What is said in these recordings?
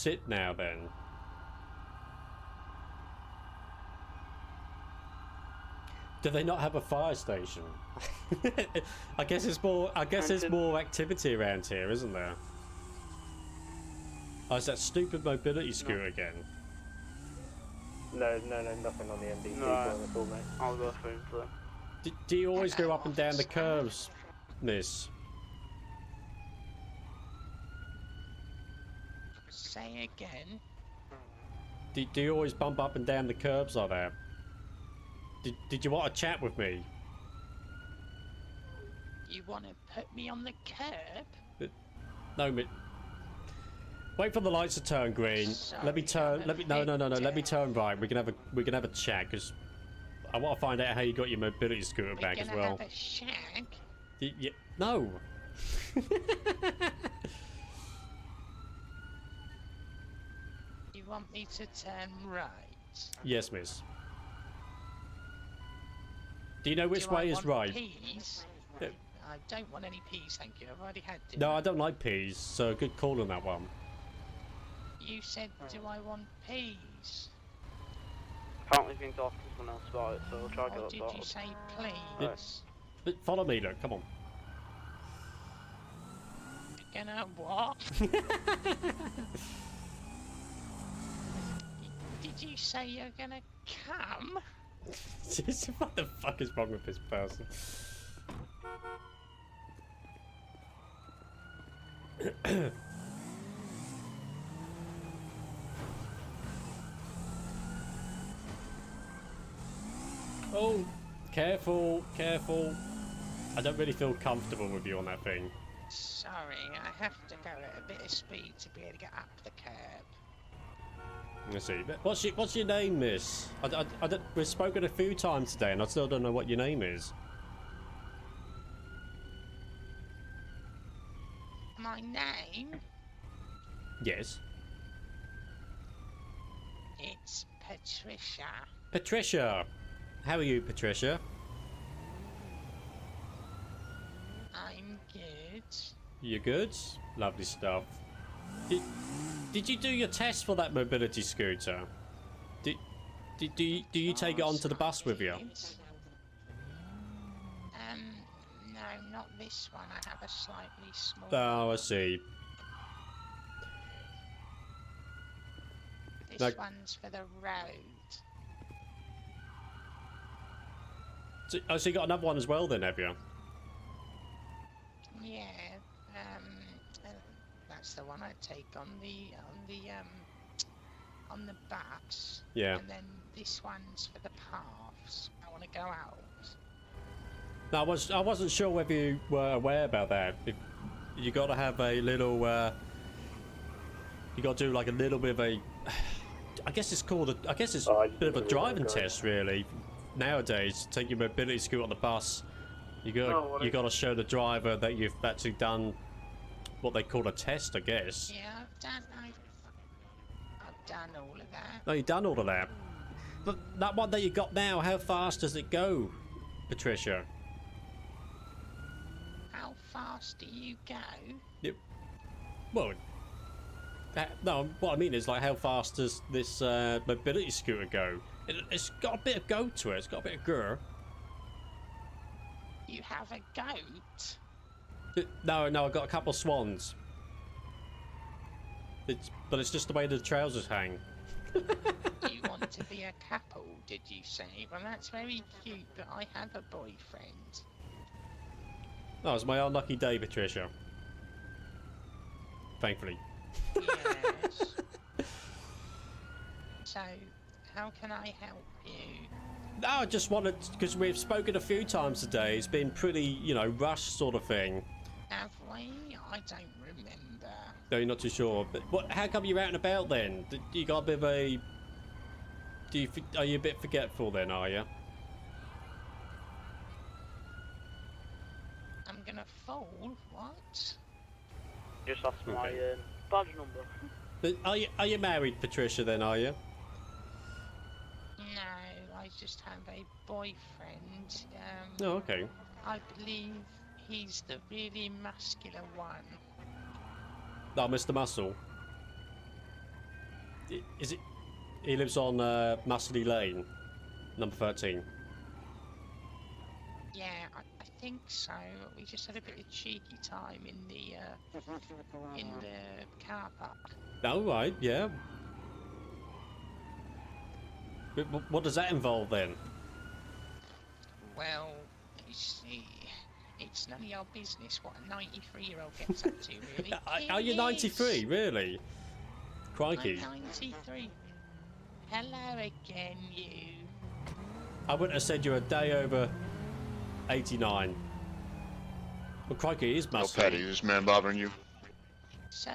sit now then? Do they not have a fire station? I guess it's more. I guess there's more activity around here, isn't there? Oh, it's that stupid mobility scooter again. No, no, no, nothing on the MDT No. at all, mate. I'll go through for. Do, do you always go up and down the curves, Miss? Say again. Do, do you always bump up and down the curbs like that? Did, did you want to chat with me? You want to put me on the curb? No, mi- Wait for the lights to turn green. let me turn. Let me. No, no, no, no. Let me turn right. We can have a. We can have a chat because I want to find out how you got your mobility scooter We're back as well. have a shag. Y- y- no. want me to turn right? Yes, miss. Do you know which Do I way is want right? Peas? Uh, I don't want any peas, thank you. I've already had dinner. No, I don't like peas, so good call on that one. You said, do I want peas? Apparently been talking to someone else about it, so I'll try to Or get did that you say please? But follow me, look. Come on. You're gonna what? did you say you're gonna come? what the fuck is wrong with this person? oh, careful, careful. I don't really feel comfortable with you on that thing. Sorry, I have to go at a bit of speed to be able to get up the curb. Let's see. What's your What's your name, Miss? I, I, I we've spoken a few times today, and I still don't know what your name is. My name? Yes, It's Patricia. Patricia. How are you, Patricia? I'm good. You're good? Lovely stuff. Did, did you do your test for that mobility scooter? Did, did do you, do you take it onto the bus with you? Um, no, not this one. I have a slightly smaller. Oh, I see. this like- one's for the road. So, oh, so you got another one as well then, have you? Yeah. Um, that's the one I take on the on the um on the bus. Yeah. And then this one's for the paths. I want to go out. No, I was I wasn't sure whether you were aware about that. If you got to have a little, uh, you got to do like a little bit of a. I guess it's called a. I guess it's Oh, I a bit of a driving test, really. Nowadays, take your mobility scooter on the bus. You got what you is- got to show the driver that you've actually done what they call a test, I guess. Yeah, I've done. I've, I've done all of that. No, you've done all of that. But that one that you got now, how fast does it go, Patricia? How fast do you go? Yep. Well, that, no, what I mean is like how fast does this uh, mobility scooter go? It, it's got a bit of go to it. It's got a bit of gur. You have a goat. No, no, I've got a couple of swans. It's, but it's just the way the trousers hang. Do you want to be a couple, did you say? Well, that's very cute, but I have a boyfriend. Oh, that was my unlucky day, Patricia. Thankfully. Yes. so, how can I help you? No, I just wanted because we've spoken a few times today. It's been pretty, you know, rushed sort of thing. Have we? I don't remember. No, you're not too sure. But what? How come you're out and about then? Do you got a bit of a? Do you? Are you a bit forgetful then? Are you? I'm gonna fall. What? Just ask my Okay. um, badge number. But are you? Are you married, Patricia? Then are you? No, I just have a boyfriend. Um, Oh, okay. I believe he's the really muscular one. Oh, Mr. Muscle. is it? He lives on uh, Masterly Lane, number thirteen. Yeah, I, I think so. We just had a bit of cheeky time in the uh, in the car park. Oh right, yeah. But What does that involve then? Well, you see, it's none of your business what a 93 year old gets up to, really. Are- Are you ninety three? Really? Crikey! I'm 93. Hello again, you. I wouldn't have said you're a day over eighty nine. Well, crikey, it is No, Masterly. Patty, is this man bothering you? So,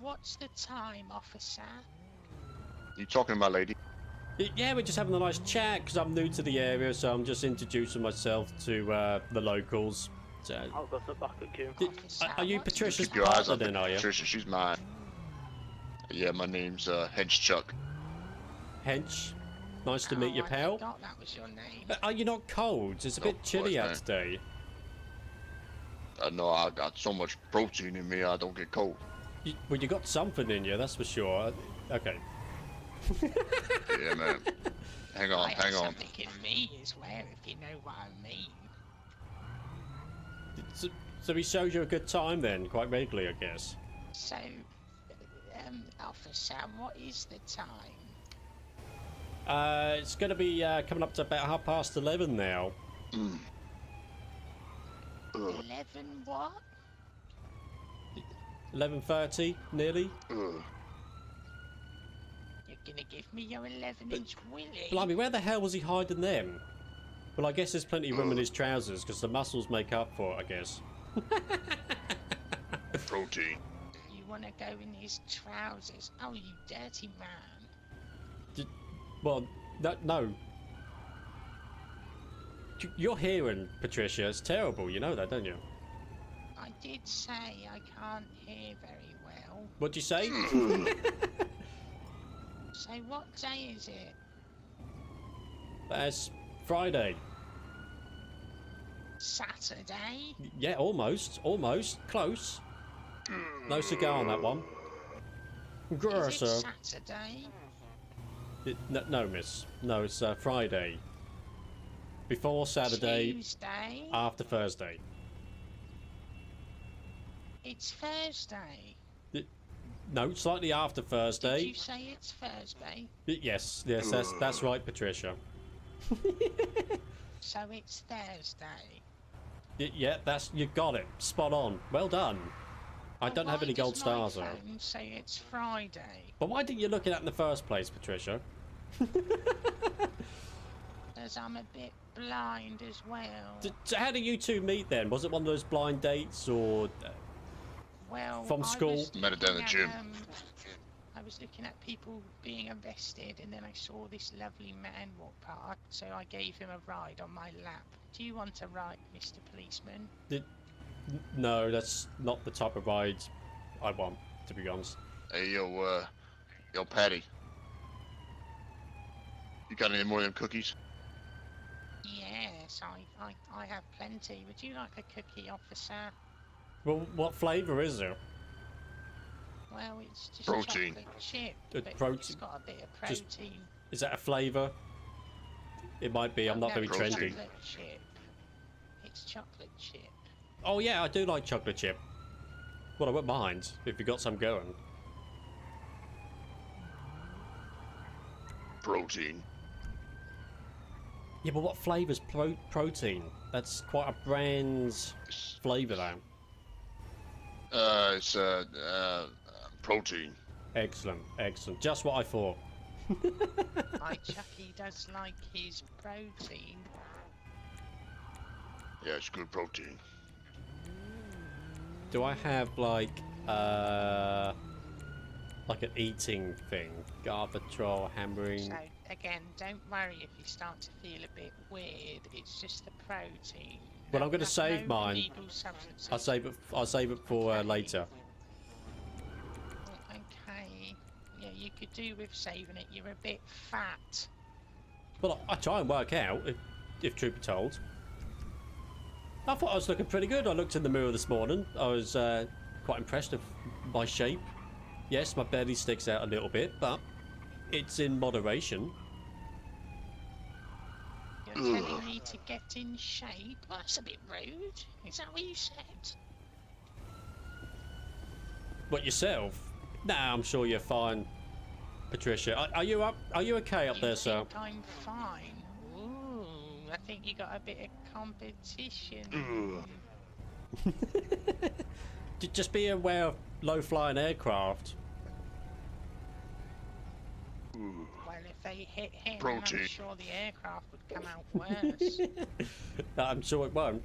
what's the time, officer? You talking to my lady? Yeah, we're just having a nice chat because I'm new to the area, so I'm just introducing myself to uh, the locals. So, I'll go sit back at Q. Did- are you Patricia's Keep your eyes partner then, are you? Patricia, she's mine. Yeah, my name's uh, Hench Chuck. Hench, nice to Oh, meet you, I pal. forgot that was your name. Uh, Are you not cold? It's a No, bit chilly out course, today. I know I got so much protein in me, I don't get cold. You, well, you got something in you, that's for sure. Okay. Yeah, man. hang on, I hang on. something in me as well, if you know what I mean. So, so he shows you a good time then, quite regularly, I guess. So, um, officer, what is the time? Uh, it's going to be uh, coming up to about half past 11 now. Mm. 11 what? 11.30, nearly. ugh. You're gonna give me your 11 inch willy? Blimey, where the hell was he hiding them? Well, I guess there's plenty of room in his trousers because the muscles make up for it, I guess. Protein. You wanna go in his trousers? Oh, you dirty man. Well, no, no. You're hearing, Patricia. It's terrible. You know that, don't you? I did say I can't hear very well. What'd you say? So, what day is it? That's Friday. Saturday? Yeah, almost. Almost. Close. No cigar on that one. Grr, Is it sir. Saturday? It- no, no, miss. No, it's uh, Friday. Before Saturday, Tuesday? after Thursday. It's Thursday. No, slightly after Did Thursday. you say it's Thursday? Y- Yes, yes, that's that's right, Patricia. So it's Thursday. Y- yeah, that's you got it. Spot on. Well done. I Well, don't have any gold does my stars though. phone say it's Friday? But why didn't you look at that in the first place, Patricia? Because I'm a bit blind as well. D- so how do you two meet then? Was it one of those blind dates or? uh, well, from I school? Met her down the gym. um, I was looking at people being arrested, and then I saw this lovely man walk past, so I gave him a ride on my lap. Do you want a ride, Mr. Policeman? n- No, that's not the type of ride I want, to be honest. Hey, yo, uh, yo, Patty. You got any more of them cookies? Yes, I, I, I have plenty. Would you like a cookie, officer? Well, what flavour is there? Well, it's just Protein. chocolate chip, but it's protein- got a bit of just- Is that a flavour? It might be. I'm not no, very it's trendy. Chocolate chip. It's chocolate chip. Oh yeah, I do like chocolate chip. Well, I wouldn't mind if you got some going. Protein. Yeah, but what flavour's pro- protein? That's quite a brand flavour, though. Uh, it's, uh, uh, protein. Excellent, excellent. Just what I thought. My Chucky does like his protein. Yeah, it's good protein. Do I have like uh like an eating thing? Guard patrol, hammering. So again, don't worry if you start to feel a bit weird. It's just the protein. Well, I'm gonna save no mine. I'll save it. I'll save it for uh, later. Okay. Yeah, you could do with saving it. You're a bit fat. Well, I, try and work out if, if truth be told. I thought I was looking pretty good. I looked in the mirror this morning. I was uh, quite impressed with my shape. Yes, my belly sticks out a little bit, but it's in moderation. You're telling me to get in shape? Well, that's a bit rude. Is that what you said? What yourself? Nah, I'm sure you're fine, Patricia. Are, are you up? Are you okay up you there, sir? I'm fine. Ooh, I think you got a bit of competition. Just be aware of low-flying aircraft. Well, if they hit him, Protein. I'm sure the aircraft would come out worse. I'm sure it won't.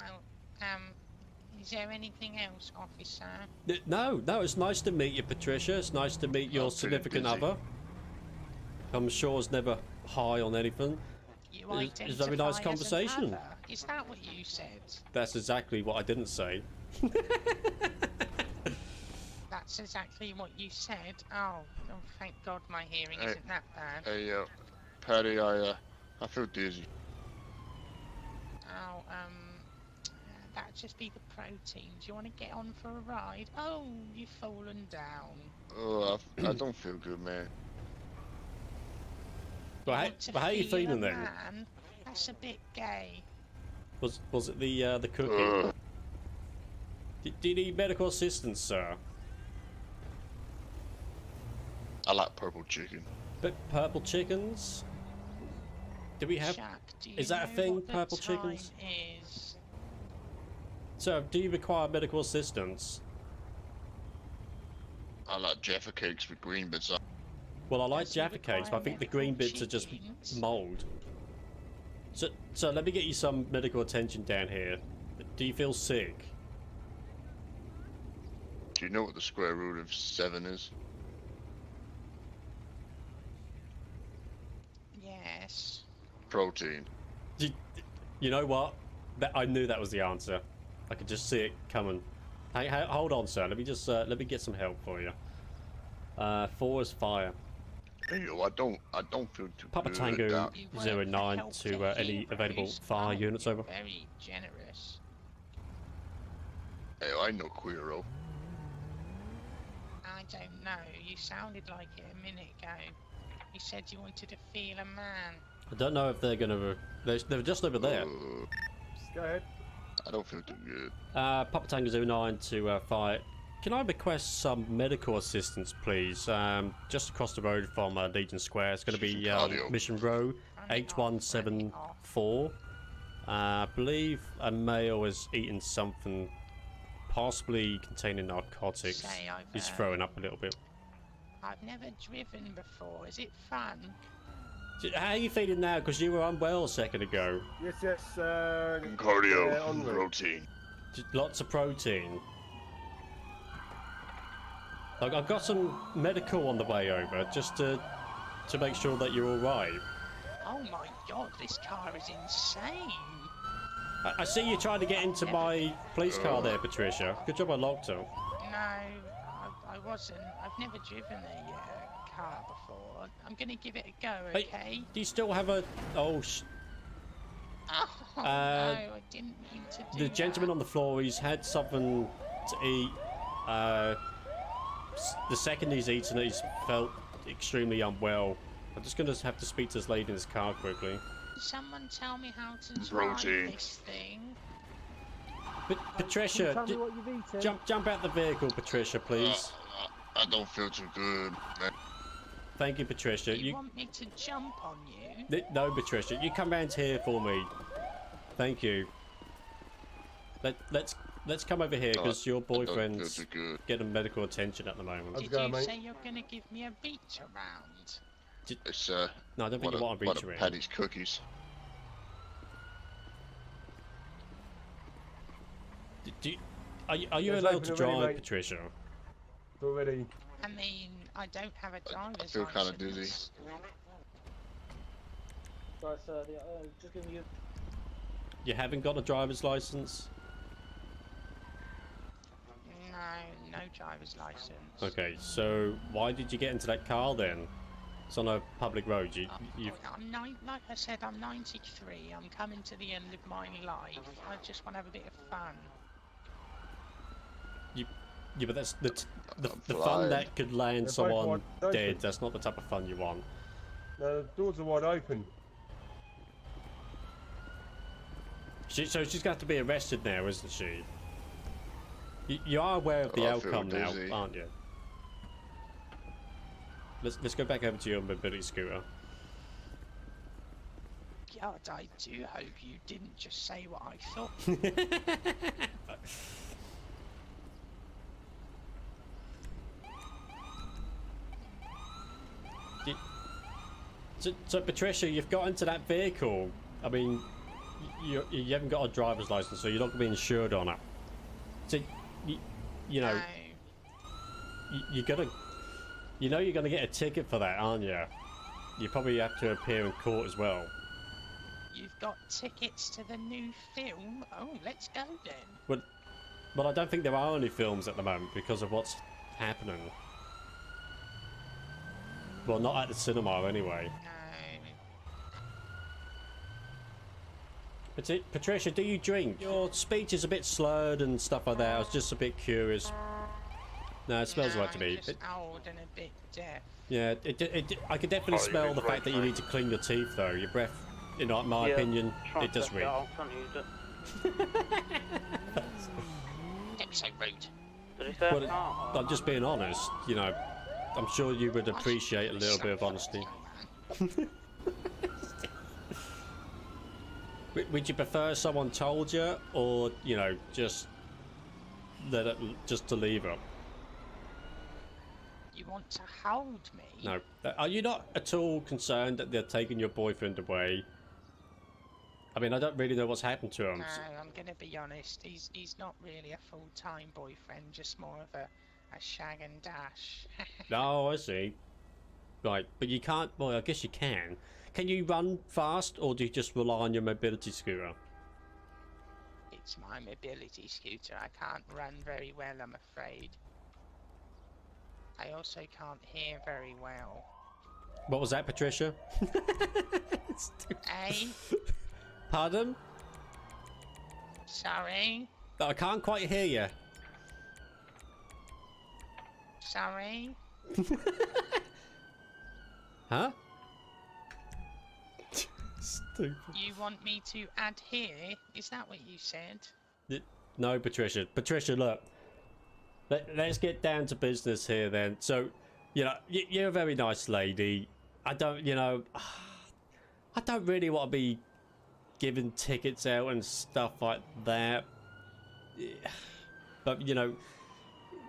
well, um, is there anything else, officer? No, no, it's nice to meet you, Patricia. It's nice to meet your significant busy. other. I'm sure it's never high on anything. You Is- identify is that a nice conversation? Is that what you said? That's exactly what I didn't say. That's exactly what you said. Oh, oh thank God my hearing Hey. isn't that bad. Hey, uh, Patty, I, uh, I feel dizzy. Oh, um, that'd just be the protein. Do you want to get on for a ride? Oh, you've fallen down. Oh, I, I don't feel good, man. But how, Want to well, how are you feel a feeling then? Man? That's a bit gay. Was was it the uh, the cookie? Ugh. D- do you need medical assistance, sir? I like purple chicken. But purple chickens? Do we have? Chuck, do you is that a thing, what purple chickens? Is? Sir, do you require medical assistance? I like Jaffa cakes with green bits on. Well, I like Does Jaffa cakes, but I think the green bits are just chickens? mould. So, so let me get you some medical attention down here. Do you feel sick? Do you know what the square root of seven is? Yes. Protein. You, you know what? I knew that was the answer. I could just see it coming. Hey, hey, hold on, sir. Let me just uh, let me get some help for you. Uh, four is fire. Hey, yo, I don't, I don't feel too Papa good. Tango. You work Zero for nine to, to uh, any available fire Oh, units over. Very generous. hey, I know Queero. I don't know. You sounded like it a minute ago. You said you wanted to feel a man. I don't know if they're gonna. Re- they're, they're just over there. Uh, Go ahead. I don't feel too good. Uh, Papa Tango Zero Nine to uh, fire. Can I request some medical assistance, please? Um, just across the road from uh, Legion Square. It's going to be um, Mission Row Run it eight off, one run it seven off. four. Uh, I believe a male has eaten something, possibly containing narcotics. Say He's uh, throwing up a little bit. I've never driven before. Is it fun? How are you feeling now? Because you were unwell a second ago. Yes, yes. Uh, Cardio. Yeah, protein. Lots of protein. Like I've got some medical on the way over, just to to make sure that you're all right. Oh my god, this car is insane. I, I see you trying to get into my police car there, Patricia. Good job I locked her. No, I, I wasn't. I've never driven there uh, car before. I'm gonna give it a go, Hey, okay? Do you still have a? Oh, sh- Oh, Uh, no, I didn't mean to do the gentleman on the floor. He's had something to eat. Uh, the second he's eaten it, he's felt extremely unwell. I'm just gonna have to speak to this lady in this car quickly. Someone tell me how to drive this thing. But Patricia, tell me j- what you've eaten. jump jump out the vehicle, Patricia, please. Uh, I don't feel too good, man. Thank you, Patricia. You, You, want me to jump on you? No, Patricia, you come round here for me. Thank you. Let let's let's come over here because your I don't feel boyfriend's too good. getting medical attention at the moment. Did going, you mate? say you're gonna give me a beach around? Did, It's uh, No, I don't think what you a, want to what reach a her in. Patty's cookies. D- Do you, are you, are you allowed to open already, drive, mate. Patricia? Already. I mean, I don't have a driver's feel kinda license. dizzy. Right, sir. The, uh, just giving you. You haven't got a driver's license? No, no driver's license. Okay, so why did you get into that car then? It's on a public road. You, you I'm nine, like I said, I'm 93. I'm coming to the end of my life. I just want to have a bit of fun. Yeah, but that's the t- the, the fun that could land They're someone dead. That's not the type of fun you want. No, the doors are wide open. She, so she's got to be arrested now, isn't she? You, you are aware of the Oh, I outcome now, aren't you? Let's let's go back over to your mobility scooter. God, I do hope you didn't just say what I thought. So, so Patricia, you've got into that vehicle. I mean, you, you haven't got a driver's license, so you're not going to be insured on it. So, you, you know, No, you, you gotta, you know, you're going to get a ticket for that, aren't you? You probably have to appear in court as well. you've got tickets to the new film. Oh, let's go then. But, but I don't think there are any films at the moment because of what's happening. Well, not at the cinema anyway. No, Pat- Patricia, do you drink? Your speech is a bit slurred and stuff like that. I was just a bit curious. No, it smells no, right to me. just It- old and a bit deaf. yeah, it, it, it, I can definitely Oh, smell mean the fact that you need to clean your teeth, though. Your breath, in my- my Yeah, opinion, it does suck reek. out, can't. Don't be so rude. Did he say I Well, can't? I'm just being honest, you know. I'm sure you would appreciate a little bit of honesty. Would you prefer someone told you, or you know, just let it, just to leave it? You want to hold me? No. Uh, Are you not at all concerned that they're taking your boyfriend away? I mean, I don't really know what's happened to him. No, I'm gonna be honest. He's he's not really a full-time boyfriend, just more of a, a shag and dash. Oh, I see. Right, but you can't. Well, I guess you can. Can you run fast, or do you just rely on your mobility scooter? it's my mobility scooter. I can't run very well, I'm afraid. I also can't hear very well. What was that, Patricia? Eh? Pardon? Sorry? No, I can't quite hear you. Sorry? Huh? Stupid. You want me to adhere? Is that what you said? No, Patricia. Patricia, look. Let, let's get down to business here then. So, you know, y- you're a very nice lady. I don't, you know, I don't really want to be giving tickets out and stuff like that. But, you know,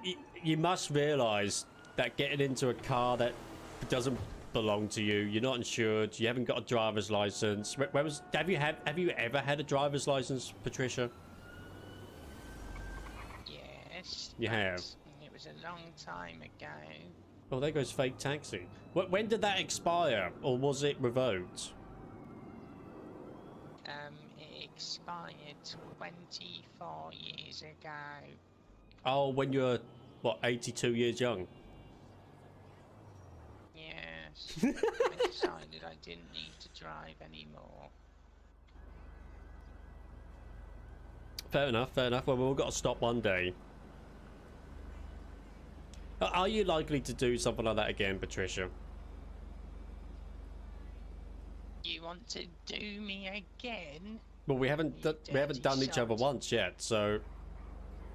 y- you must realize that getting into a car that doesn't belong to you, you're not insured, you haven't got a driver's license. Where, where was, have you have, have you ever had a driver's license, Patricia? Yes. You have. It was a long time ago. Oh, there goes fake taxi. When did that expire, or was it revoked? Um, it expired 24 years ago. Oh, when you were what, 82 years young? Yes. I decided I didn't need to drive anymore. Fair enough, fair enough. Well, we've all got to stop one day. Uh, Are you likely to do something like that again, Patricia? You want to do me again? Well, we haven't d- we haven't dirty done each other once yet, so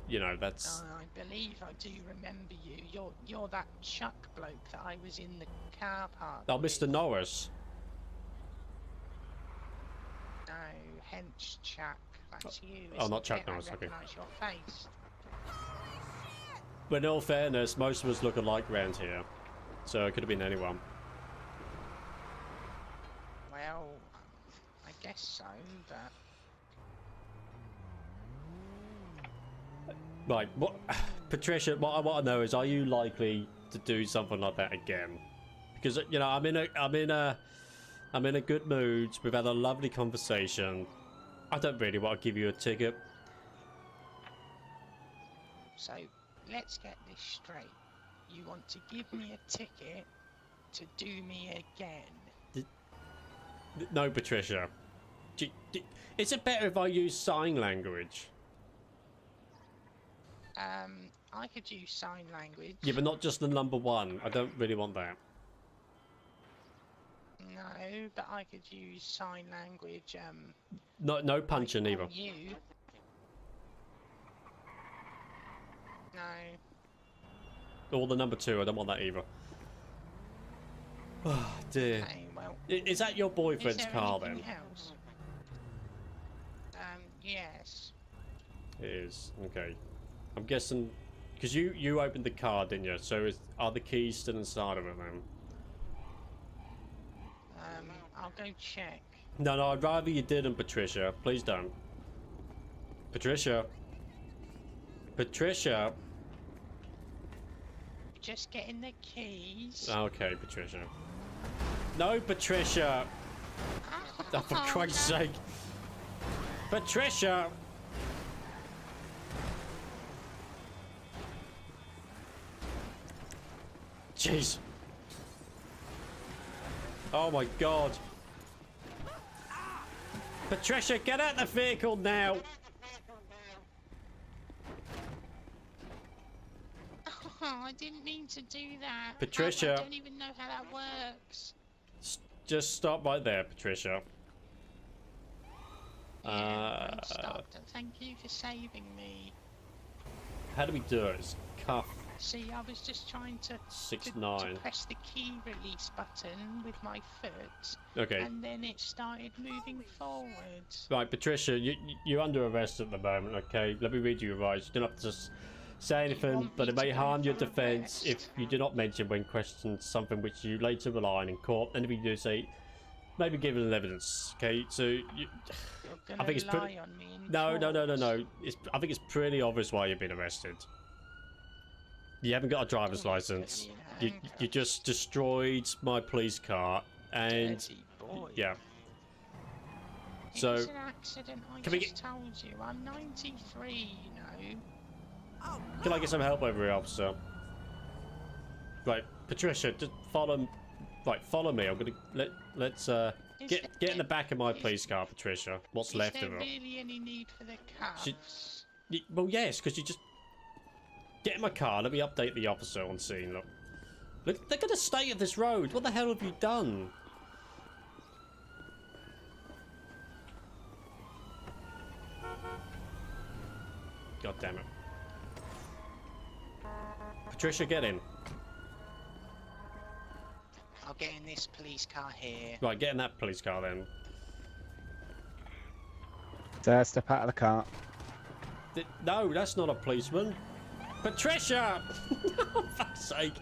you know that's. Oh, I believe I do remember you. You're you're that Chuck bloke that I was in the car park. Oh, with. Mr. Norris. No, hench Chuck. That's oh, you. oh, not Chuck it? Norris, I okay. your face. But in all fairness, most of us look alike around here, so it could have been anyone. Well, I guess so, but Right, what, Patricia? What I want to know is, are you likely to do something like that again? Because uh, you know, I'm in a, I'm in a, I'm in a good mood. We've had a lovely conversation. I don't really want to give you a ticket. so let's get this straight. You want to give me a ticket to do me again? No, Patricia. D- d- Is it better if I use sign language? Um, I could use sign language. Yeah, but not just the number one. I don't really want that. No, but I could use sign language. Um, No, no punching either. You. No. Or the number two. I don't want that either. Oh dear. Okay. Well. Is that your boyfriend's car then? else? Um. Yes. It is. Okay. I'm guessing because you you opened the car, didn't you? So is, are the keys still inside of it then? Um. I'll go check. No, no. I'd rather you didn't, Patricia. Please don't. Patricia. Patricia. Just getting the keys. Okay, Patricia. No, Patricia. Oh, for Christ's sake. Patricia. Jeez. Oh my god. Patricia, get out of the vehicle now. Oh, I didn't mean to do that. I- Patricia. I, don't even know how that works. S- Just stop right there, Patricia. Yeah, Uh, I'm stopped. and Thank you for saving me. How do we do it? It's cuff See, I was just trying to, six to, to press the key release button with my foot, Okay. and then it started moving forward. Right, Patricia, you, you- you're under arrest at the moment, okay? Let me read you your rights. You don't have to say anything, but it may harm your defence if you do not mention when questioned something which you later rely on in court. And if you do say, maybe give it an evidence, okay? So, you, You're gonna think it's pretty- on me no, no, no, no, no. It's, I think it's pretty obvious why you've been arrested. You haven't got a driver's Oh, license. You, you just destroyed my police car, and yeah. It So, was an accident. I can we just told you. I'm 93. You know. Can I get some help over here, officer? Right, Patricia, just follow. Right, follow me. I'm gonna let let's uh Is get there- get in the back of my is- police car, Patricia. What's left there of it? really any need for the cuffs? She- Well, yes, because you just get in my car. Let me update the officer on scene. Look, look, look at the state of this road. What the hell have you done? God damn it. Patricia, get in. I'll get in this police car here. Right, get in that police car then. Sir, step out of the car. Th- No, that's not a policeman. Patricia! For fuck's sake.